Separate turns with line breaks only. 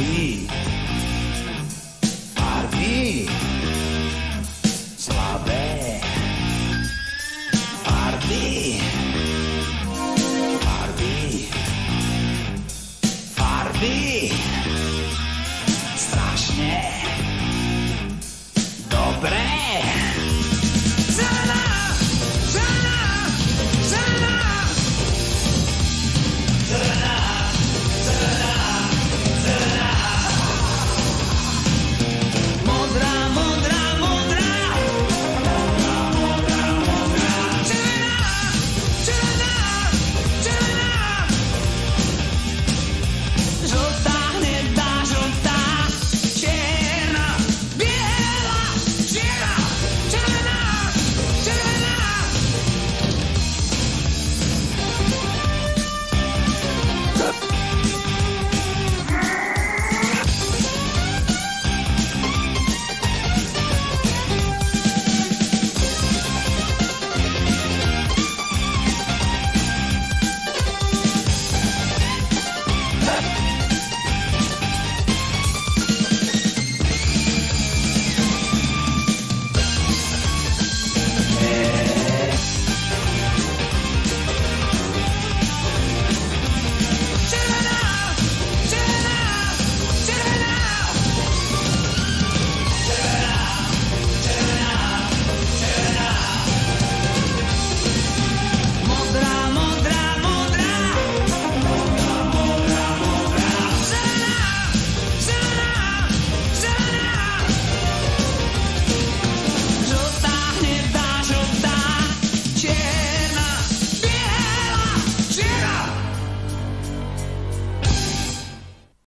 be.